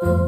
Oh.